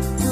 Yeah.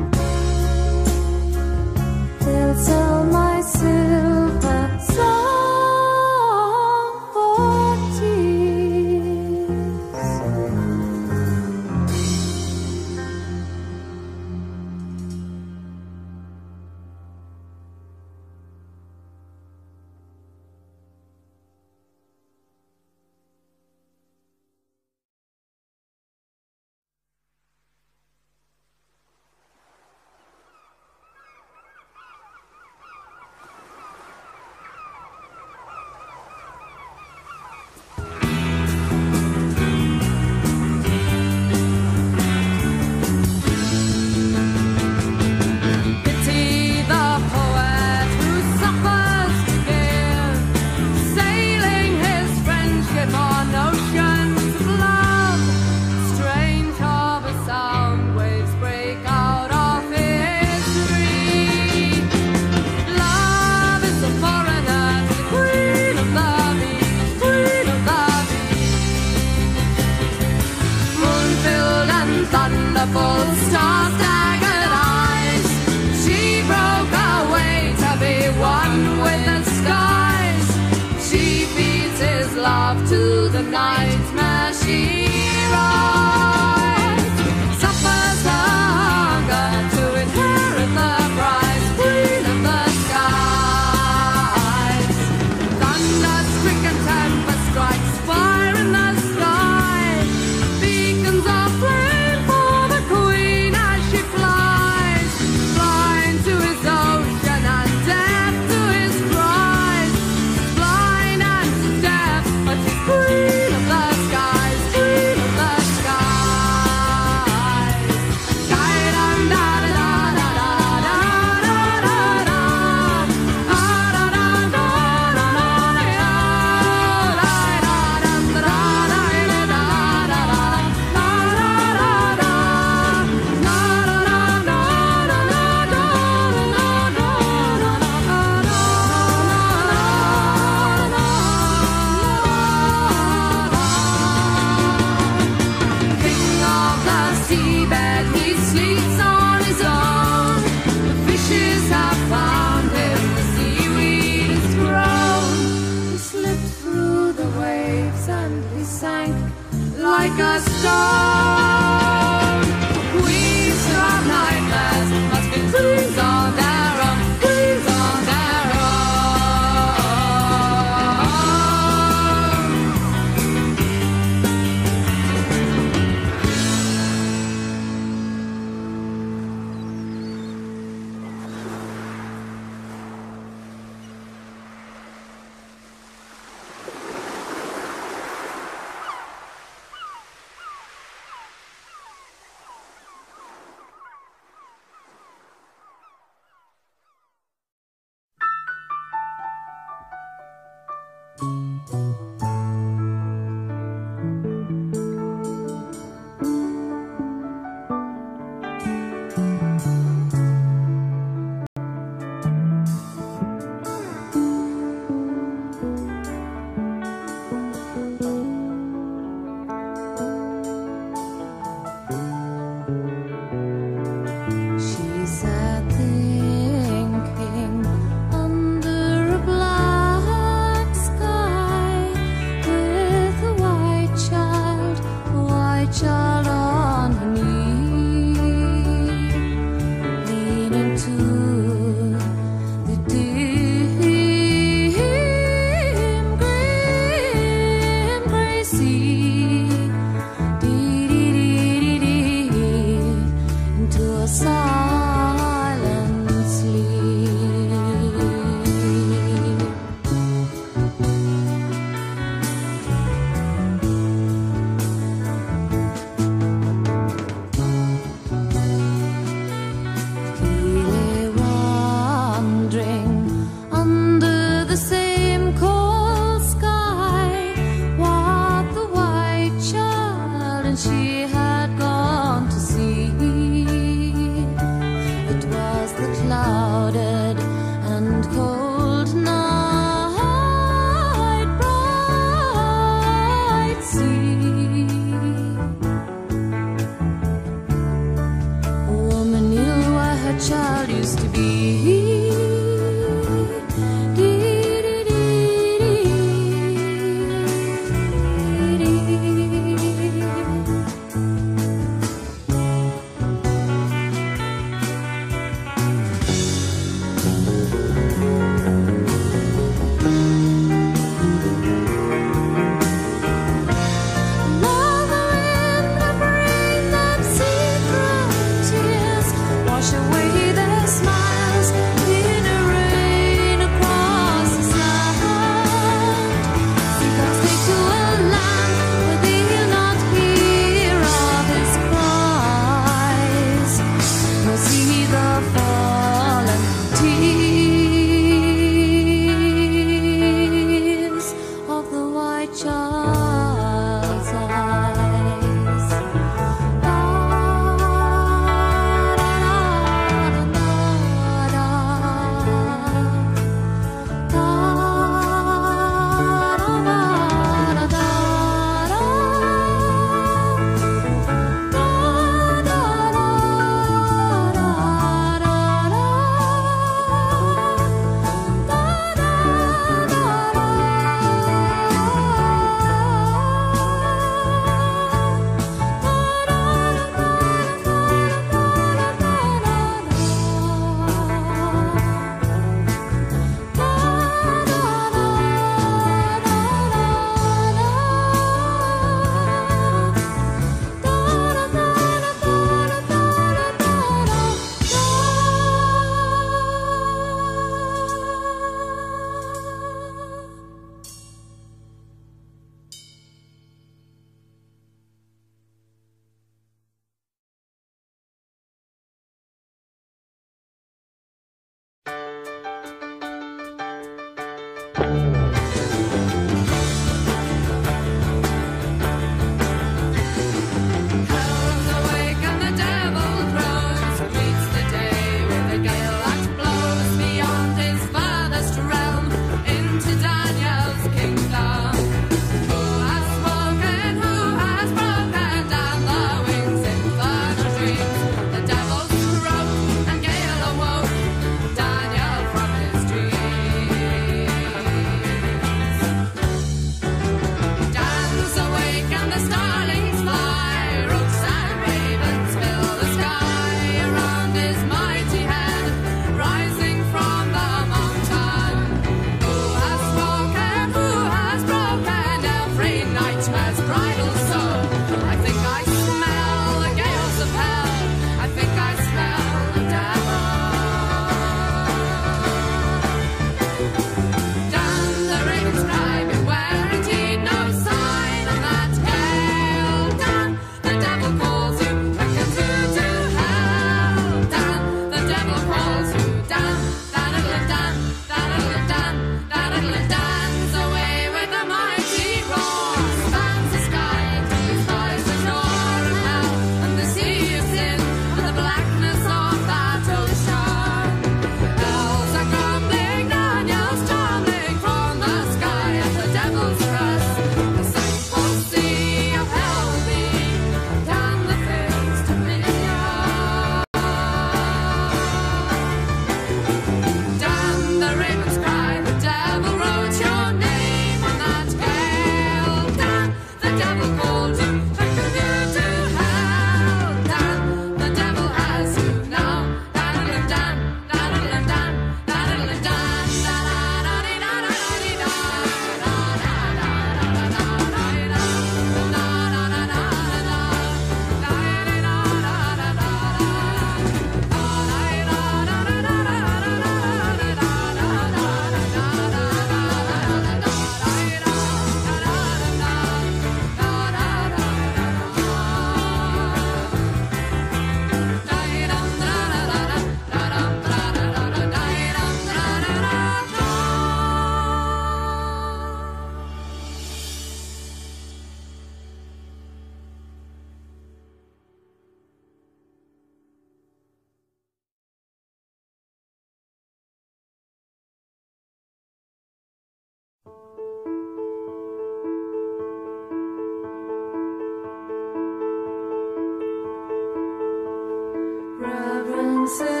Sisters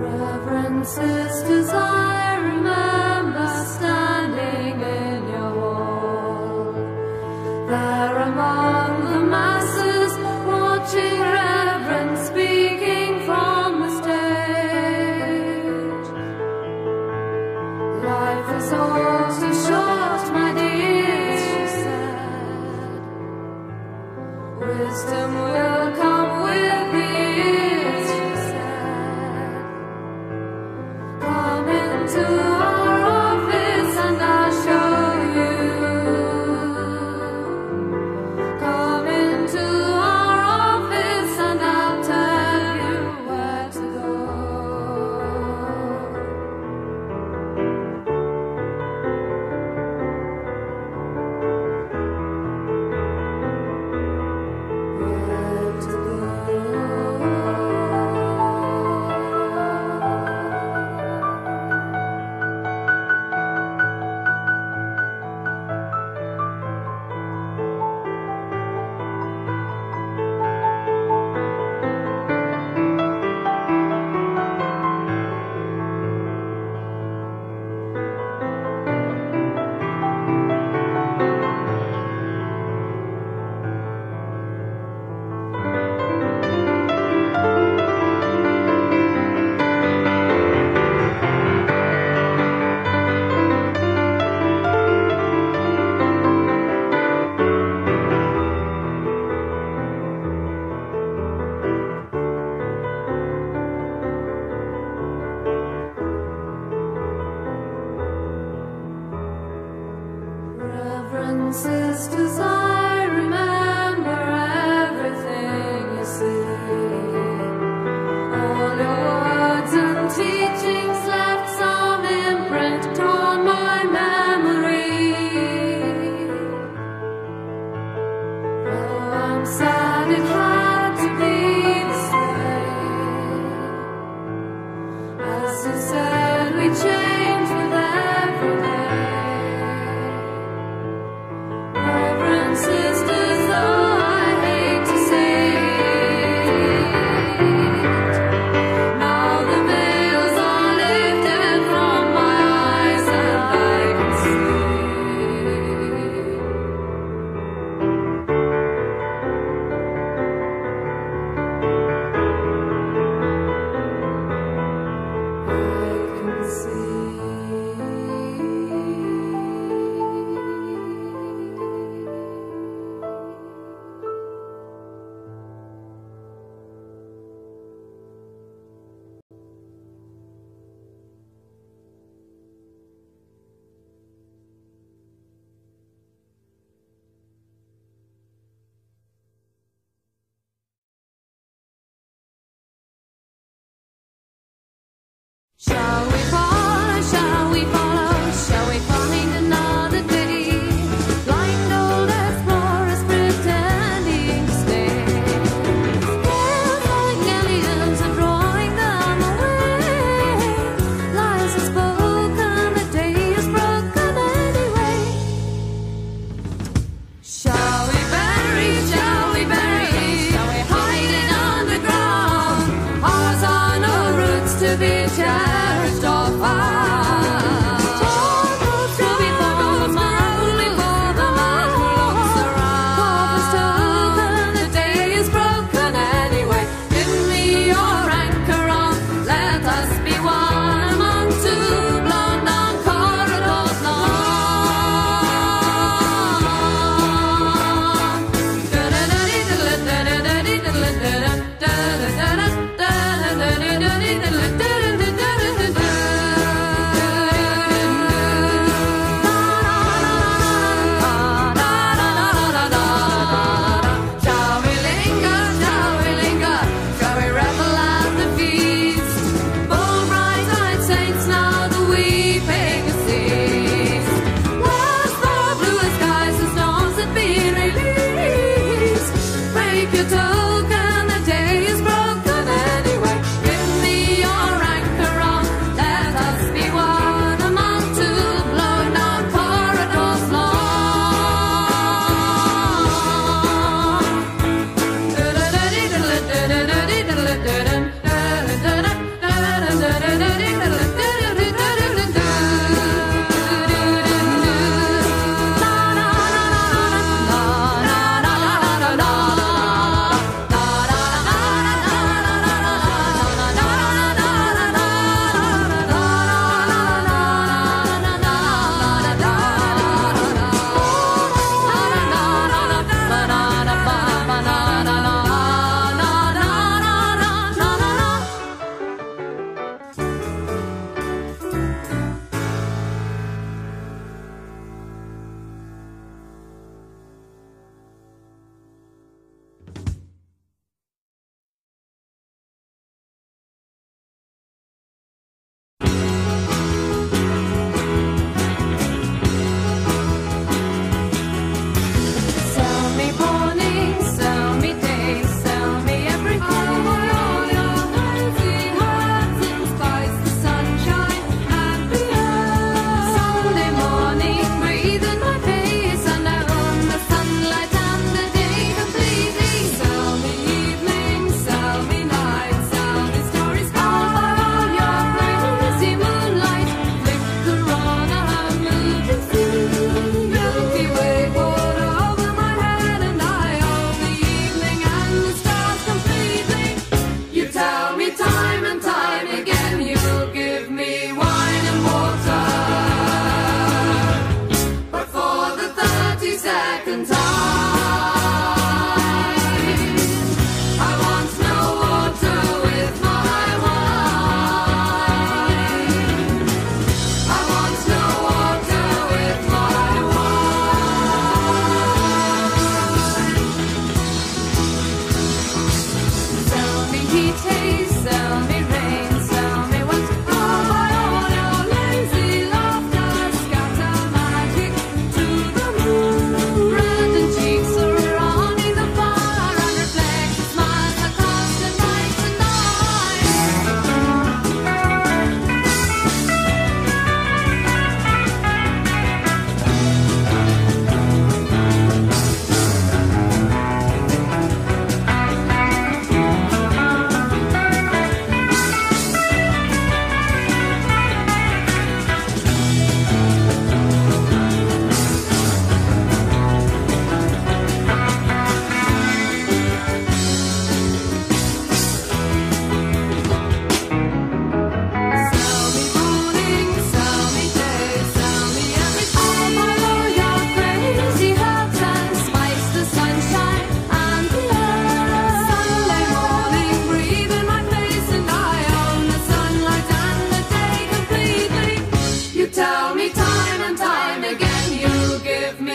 Reverend sisters, I remember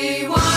Everyone.